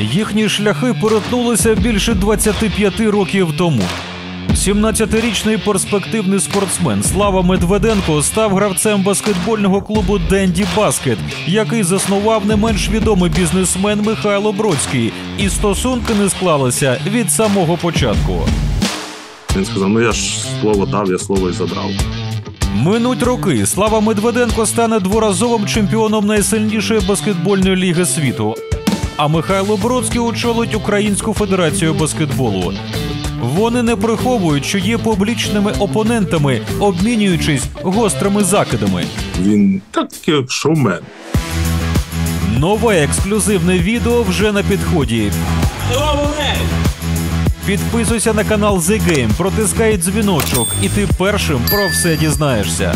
Їхні шляхи перетнулися більше 25 років тому. 17-річний перспективний спортсмен Слава Медведенко став гравцем баскетбольного клубу Денді Баскет, який заснував не менш відомий бізнесмен Михайло Бродський, і стосунки не склалися від самого початку. Він сказав: ну я ж слово дав, я слово і забрав. Минуть роки Слава Медведенко стане дворазовим чемпіоном найсильнішої баскетбольної ліги світу. А Михайло Бродський очолить Українську федерацію баскетболу. Вони не приховують, що є публічними опонентами, обмінюючись гострими закидами. Він так як шоумен. Нове ексклюзивне відео вже на підході. Підписуйся на канал The Game, протискай дзвіночок, і ти першим про все дізнаєшся.